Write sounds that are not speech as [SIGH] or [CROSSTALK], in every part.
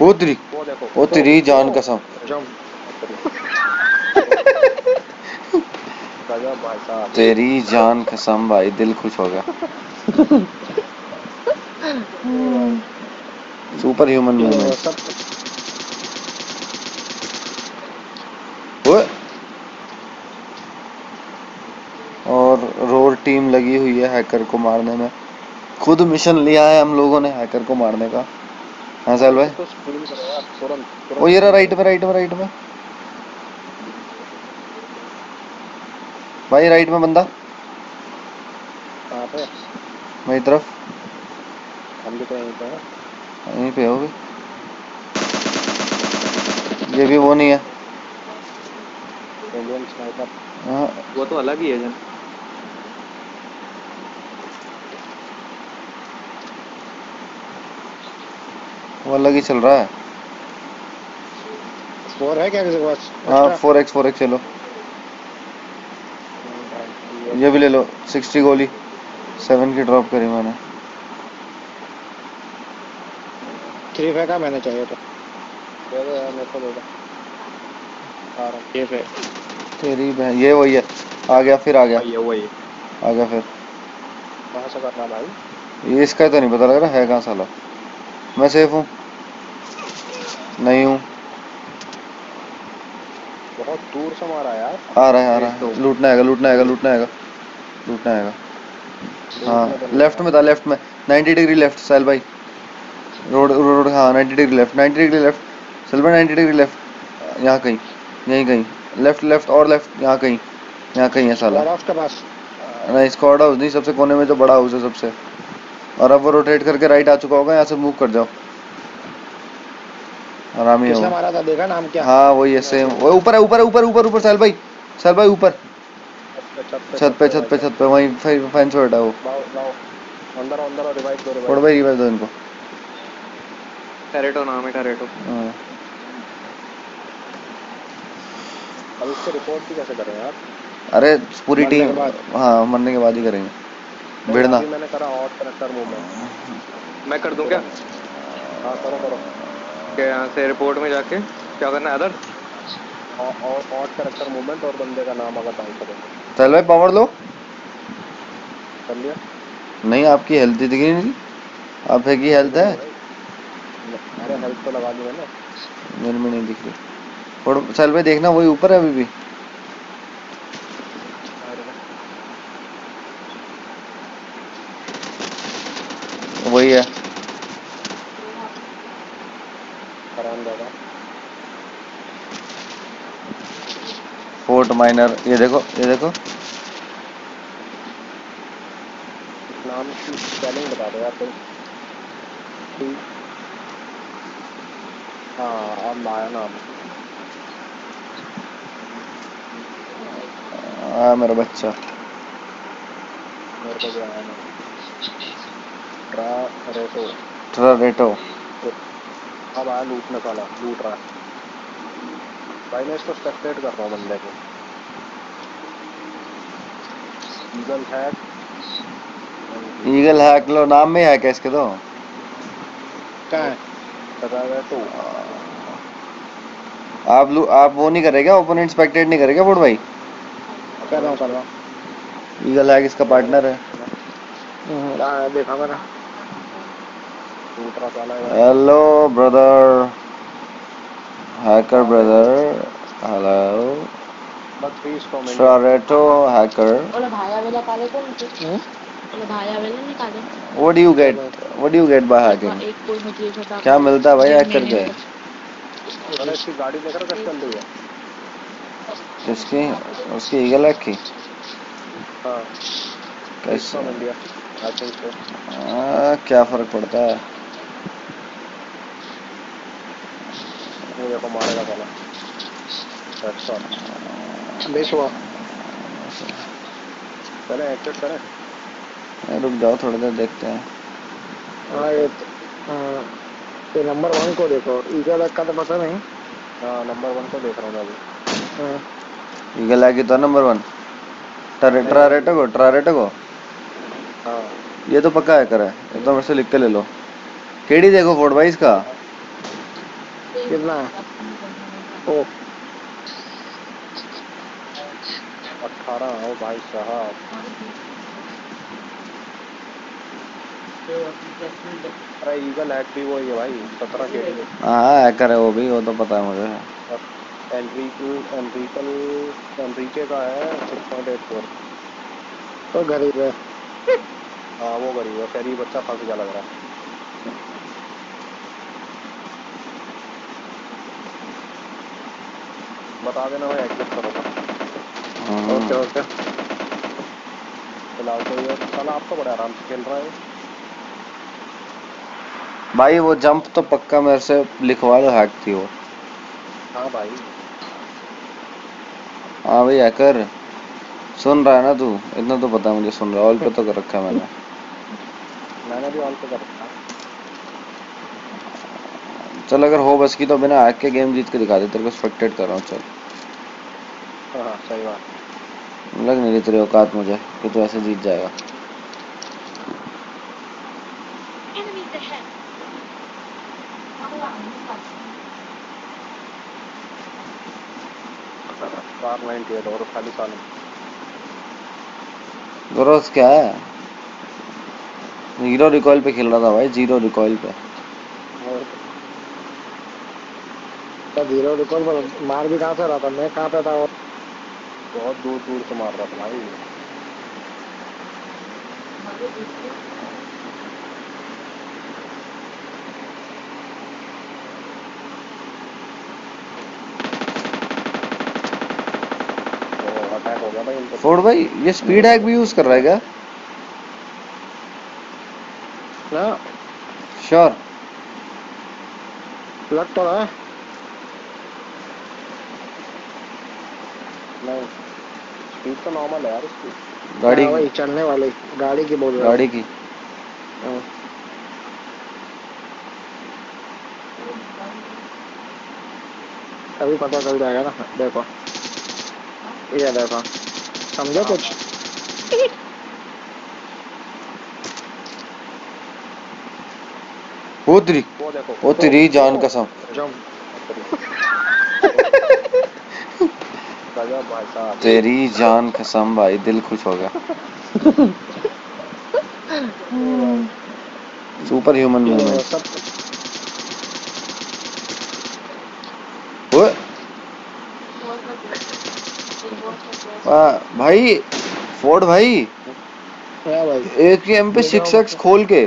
ओ तेरी वो तेरी जान कसम। तेरी जान कसम भाई, दिल खुश हो गया। सुपर ह्यूमन मूवमेंट और रोर टीम लगी हुई है हैकर को मारने में। खुद मिशन लिया है हम लोगों ने हैकर को मारने का। हाँ साल भाई। ओ ये रहा राइट में राइट में राइट में। भाई राइट में बंदा। मेरी तरफ़। हम भी तो यहीं पे हैं। यहीं पे हो भी ये भी वो नहीं है। हाँ, वो तो अलग ही है जन। वो अलग ही चल रहा है। स्कोर है क्या किसी के पास? हाँ फोर एक्स फोर एक्स चलो ये भी ले लो सिक्सटी गोली। सेवन की ड्रॉप करी मैंने। थ्री फेंका मैंने चाहिए तो मेरे को दे दो। तेरी बहन ये वही है। आ गया फिर आ गया। ये वही। आ गया फिर। कहाँ से करना भाई? ये इसका तो नहीं पता लग रहा है कहाँ साला? मैं सेफ़ हूँ। नहीं हूँ। बहुत दूर से मारा यार। आ रहा है आ रहा है। लूटना आएगा लूटना आएगा लूटना आएगा। लूटना आएगा। हाँ लेफ़्ट में था लेफ़्ट में। 90 डिग्री लेफ़्ट साहिल भाई। रोड रोड हाँ 90 degree left 90 degree left Sahil भाई 90 डिग्री लेफ़्ट यहाँ कहीं यहीं कहीं। लेफ़्ट लेफ़्ट और लेफ़्ट यहाँ कहीं। यहाँ कहीं है साला। नहीं स्क्वाड हाउस नहीं सबसे कोने में जो बड़ा हाउस है सबसे। और अब वो रोटेट करके राइट आ चुका होगा यहाँ से मूव कर जाओ। आराम ही होगा। मारा था देखा नाम क्या? हाँ वही है सेम वो ऊपर है ऊपर है ऊपर ऊपर ऊपर साहिल भाई। साहिल भाई ऊपर। छत पे छत पे छत पे वहीं फैंस पे बैठा है वो। अंदर आओ, अंदर रिवाइव दो थोड़ा रिवाइव भाई रिवाइव दो इनको। टैरेटो नाम है टैरेटो हाँ। अब इससे रिपोर्ट भी कैसे करें यार? अरे पूरी टीम हाँ मरने के बाद ही करेंगे। भिड़ना। मैंने करा ऑट कनेक्टर मूवमेंट मैं कर दूँ क्या? हाँ करो करो। क्या यहाँ से एयरपोर्ट में जाके क्या करना है? अदर ऑट करेक्टर मूवमेंट और बंदे का नाम अगर डाल सको। चल भाई पावर लो। कर लिया? नहीं आपकी हेल्थ दिखी नहीं आप है की हेल्थ है? अरे हेल्प तो लगा दी मैंने। मेरे में नहीं दिख रही। और चल भाई देखना वही ऊपर है अभी भी। वही है। फोर्ट माइनर ये देखो ये देखो। नाम की स्पेलिंग बता दो यार हाँ अब नाम। आ मेरा बच्चा। मेरे को भी आया नाम। ट्रा रेटो ट्रारेटो अब आया लूटने वाला लूट रहा भाई मैं इसको स्पेक्टेट कर रहा हूँ बंदे को। ईगल हैक ईगल हैक लो नाम में है क्या इसके तो। क्या है? ट्रा रेटो आप लो आप वो नहीं करेगा ओपोनेंट स्पेक्टेट नहीं करेगा फुट भाई? कर रहा हूँ कर रहा हूँ। ईगल हैक इसका पार्टनर है। हाँ, देखा मैंने। ये। Hello brother hacker brother hello ट्रारेटो hacker what you get what you get by hacking क्या मिलता है भाई हैकर के इसकी उसकी ईगल है की? कैसे? हाँ, क्या फ़र्क पड़ता है? ये देखो मारेगा. बेस हुआ। चले एक्सेप्ट करें। रुक जाओ थोड़ी देर देखते हैं। हाँ ये हाँ, ये नंबर वन को देखो। ईगल का तो पता नहीं। हाँ नंबर वन को देख रहा हूँ अभी। हाँ। ईगल हैक की तो नंबर वन ट्रारे ट्रारेटो को ट्रारेटो को हाँ। ये तो पक्का है। ये तो मेरे से लिख के ले लो। केडी देखो फोर्ट भाई इसका कितना है ओ अठारह ओ भाई साहब अरे ईगल हैक भी वही है भाई सत्रह के लिए। हाँ हैकर है वो भी वो तो पता है मुझे। एनरिकल एनरिकल एनरिके का है सिक्स पॉइंट एट फोर तो गरीब है। हाँ वो गरीब है शरीफ बच्चा फंस गया लग रहा है। बता देना मैं एग्जिट करूँगा। Okay okay. फ़िलहाल तो ये साला आप तो बड़े आराम से खेल रहा है। भाई वो जंप तो पक्का मेरे से लिखवा लो हैक थी वो। हाँ भाई। हाँ भाई हैकर सुन रहा है ना तू? इतना तो पता है मुझे सुन रहा है। ऑल पे तो कर रखा है मैंने। मैंने भी ऑल पे कर रखा है चल अगर हो बस की तो बिना हैक के गेम जीत के दिखा दे तेरे को स्पेक्टेट कर रहा हूँ चल। हाँ हाँ सही बात। लग नहीं रही तेरी औकात मुझे कि तू ऐसे जीत जाएगा। खाली क्या है? ज़ीरो रिकॉइल पे खेल रहा था भाई ज़ीरो रिकॉइल पे। तो ज़ीरो रिकॉल पर मार भी कहाँ से रहा था? मैं कहाँ पे था और बहुत दूर दूर से मार रहा था भाई। अटैक गया भाई फोर्ड भाई ये स्पीड हैक भी यूज़ कर रहा है क्या? ना श्योर लग तो रहा है। नहीं। स्पीड तो नॉर्मल है यार इसकी गाड़ी हाँ, वही चलने वाली। गाड़ी की बोल रहा गाड़ी की। हाँ। अभी पता चल जाएगा ना। देखो। ये देखो। समझो कुछ? ओ तेरी वो तेरी जान कसम जंप गजब भाई साहब तेरी जान कसम भाई दिल खुश हो गया। सुपर ह्यूमन मूवमेंट भाई फोर्ड भाई है भाई? एक एम पे सिक्स एक्स खोल के।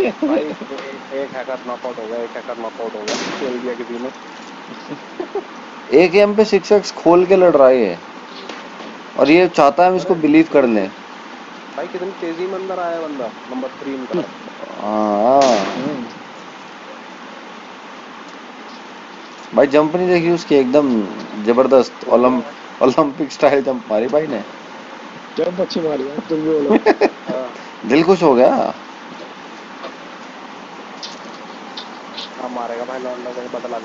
भाई एक हैकर नॉकआउट हो गया एक हैकर नॉकआउट हो गया। खेल दिया किसी ने। एक एम पे सिक्स एक्स खोल के लड़ रहा है और ये चाहता है हम इसको बिलीव कर लें। भाई कितनी तेज़ी में अंदर आया बंदा नंबर थ्री इनका हाँ। भाई जंप नहीं देखी उसकी एकदम ज़बरदस्त ओलम ओलंपिक स्टाइल जंप मारी भाई ने। जंप अच्छी मारी है तुम भी बोलो। हाँ [LAUGHS] दिल खुश हो गया। हाँ, मारेगा भाई लौंडा कहीं बदला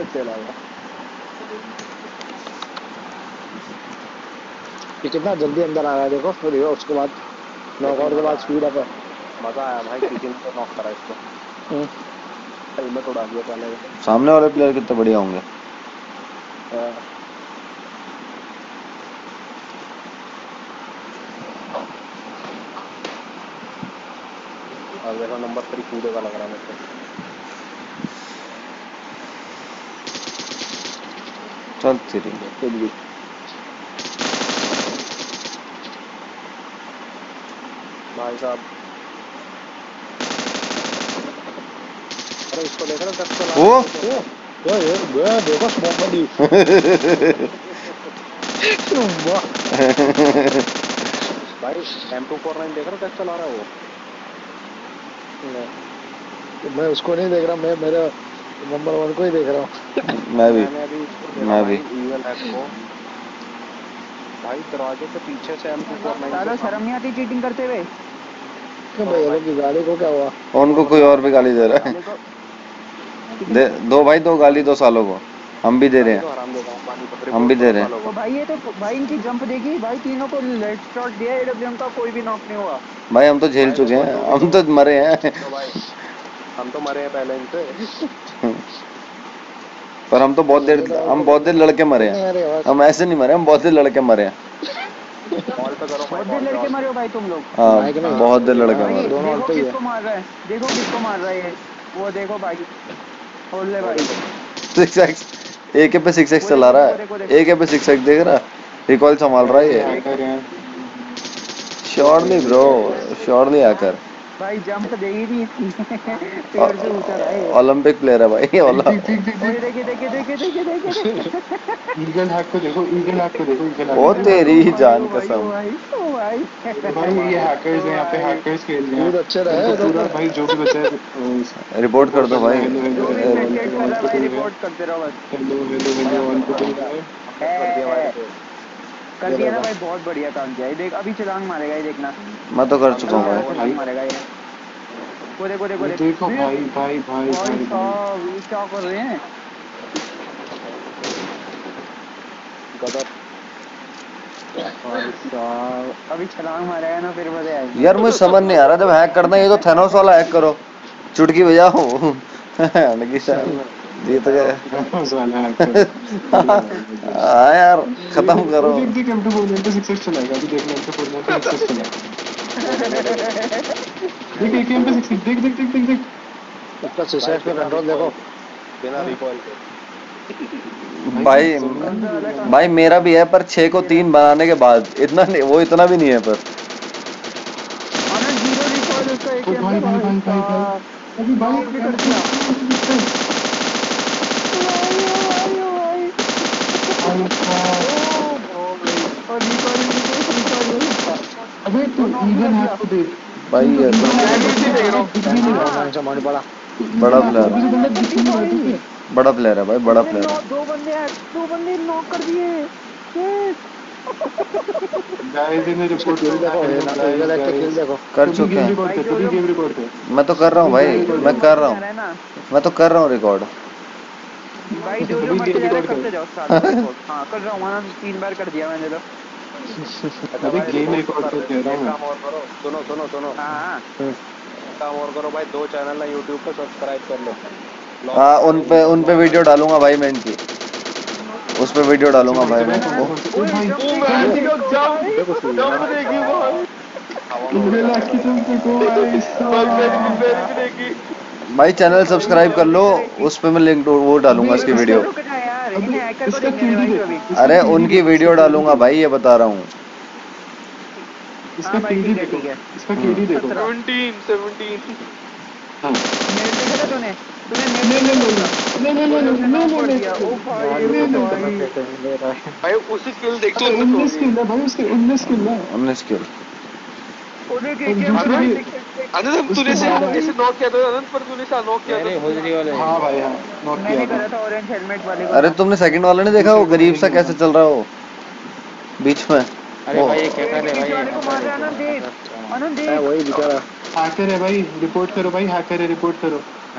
फिर चला गया ये कितना जल्दी अंदर आ रहा है देखो फिर उसके बाद नॉकआउट के बाद स्पीड अप है। मज़ा आया भाई किसी ने तो नॉक करा इसको। हम्म। हेलमेट उड़ा दिया पहले। सामने वाले प्लेयर कितने बढ़िया होंगे? हाँ, अब देखो नंबर थ्री कूदेगा लग रहा है मेरे को। चल तेरी कूद गई भाई साहब। अरे इसको देख रहे हो कब चला ओ! ये ये ये देखो स्मोक बड़ी [LAUGHS] वाह। भाई एम टू फोर नाइन देख रहे हो कैसे चला रहा है वो? मैं उसको नहीं देख रहा मैं मेरे नंबर वन को ही देख रहा हूँ। [LAUGHS] मैं भी मैं भी। भाई दरवाजे के पीछे से फोर नाइन शर्म नहीं आती चीटिंग करते हुए? क्यों भाई लोग की गाड़ी को क्या हुआ? उनको कोई और भी गाली दे रहा है। दे दो भाई दो गाली दो सालों को। हम भी दे रहे तो हैं देगा हम भी दे रहे हैं। तो भाई ये तो भाई इनकी जंप देखी भाई तीनों को लेट शॉट दिया एडब्ल्यूएम का कोई भी नॉक नहीं हुआ। भाई हम तो झेल चुके हैं हम तो मरे हैं। तो भाई हम तो मरे हैं पहले इनसे। पर हम तो बहुत देर [LAUGHS] हम बहुत देर लड़के मरे हैं। हम ऐसे नहीं मरे हम बहुत देर लड़के मरे हैं। करो बहुत देर लड़के मारे हो भाई तुम लोग। हाँ। बहुत देर लड़के मरे। देखो दोनों ही है। किसको मार रहा है। देखो किसको मार रहा है वो देखो भाई। खोल ले भाई। सिक्स एक्स एक पे सिक्स एक्स चला रहा है। एक पे सिक्स एक्स देख रहा रिकॉल संभाल रहा है ये। श्योरली ब्रो श्योरली आकर। भाई जंप दे ही नहीं पेड़ से ऊँचा रहा है ओलंपिक प्लेयर है भाई ओलंपिक ओए देखिए देखिए देखिए देखिए देखिए ईगल हैक को देखो ईगल हैक को देखो ईगल ओ तेरी ही जान कसम भाई ओ भाई भाई ये हैकर्स हैं यहाँ पे हैकर्स खेल रहे हैं दूध अच्छे रहे इनको पूरा भाई जो भी बचा है रिपोर्ट कर दो भाई है रिपोर्ट करते रहो बस hello hello hello one two three कर दिया भाई को। कर दिया ना भाई बहुत बढ़िया काम किया देख अभी छलांग मारेगा ये देखना। मैं तो कर चुका हूँ भाई। मारेगा ये। वो देखो देखो देखो भाई भाई भाई भाई क्या कर रहे हैं? गदर। अभी छलांग मारेगा ना फिर मज़े आएँगे। यार मुझे समझ नहीं आ रहा जब हैक करना ये तो थेनोस वाला हैक करो। चुटकी बजाओ। [LAUGHS] नगीसा जीत गए हाँ? यार, खत्म करो। देख देख M2 4 पे 6x चलाएगा अभी देखना M2 4 पे 6x चलाएगा देख एक पे 6 देख देख देख देख देख इसका सुसाइड पे कंट्रोल देखो बिना रिकॉइल के भाई भाई, मेरा भी है, पर छह को तीन बनाने के बाद, इतना नहीं, वो इतना भी नहीं है पर। भाई भाई भाई भाई भाई तो भाई तो बड़ा। प्लेयर बड़ा प्लेयर तो है। भाई बड़ा प्लेयर दो बंदे हैं दो बंदे नॉक कर दिए। गाइस रिपोर्ट कर देखो कर चुके हैं। मैं तो कर रहा हूँ भाई मैं कर। रहा हूँ। मैं तो कर रहा हूँ रिकॉर्ड भाई जो जो मर्ज़ी जा रहा करते जाओ रिकॉर्ड [LAUGHS] हाँ कर रहा हूँ आनंद तीन बार कर दिया मैंने तो। अबे गेम रिकॉर्ड कर दे रहा हूँ। काम और करो। सुनो सुनो सुनो। हाँ हाँ। काम और करो भाई दो चैनल है यूट्यूब पे सब्सक्राइब कर लो। हाँ उन पे उन पे वीडियो डालूँगा भाई मैं इनकी। उस पे वीडियो डालूँगा भाई मैं भाई देखो। भाई चैनल सब्सक्राइब कर लो उस पर मैं लिंक वो डालूँगा इसकी वीडियो अरे उनकी वीडियो डालूँगा भाई ये बता रहा हूँ भाई उसी स्किल देखो उन्नीस स्किल है भाई उसके उन्नीस स्किल है उन्नीस स्किल अनंत तूने से ऐसे नॉक किया था अनंत पर तूने से नॉक किया था हाँ भाई हाँ नॉक मैंने किया करा था। था ऑरेंज हेलमेट वाले को। अरे तुमने सेकंड वाला नहीं देखा? वो गरीब सा कैसे चल रहा हो? वो बीच में। अरे भाई क्या कर रहे भाई। अनंत मार रहा है देख अनंत। है देख वही बेचारा। हैकर है भाई रिपोर्ट करो भाई हैकर है रिपोर्ट करो।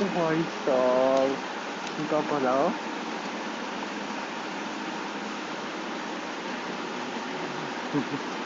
お好意思哦，你搞错了。[LAUGHS]